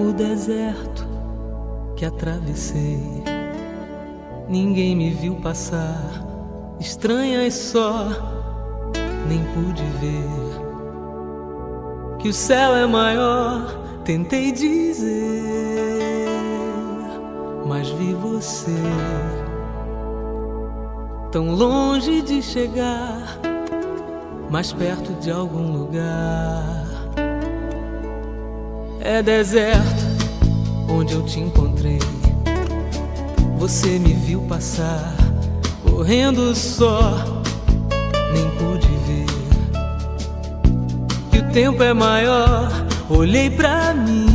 o deserto que atravessei. Ninguém me viu passar, estranhas só, nem pude ver que o céu é maior. Tentei dizer, mas vi você tão longe de chegar, mais perto de algum lugar. É deserto onde eu te encontrei. Você me viu passar, correndo só, nem pude ver que o tempo é maior. Olhei pra mim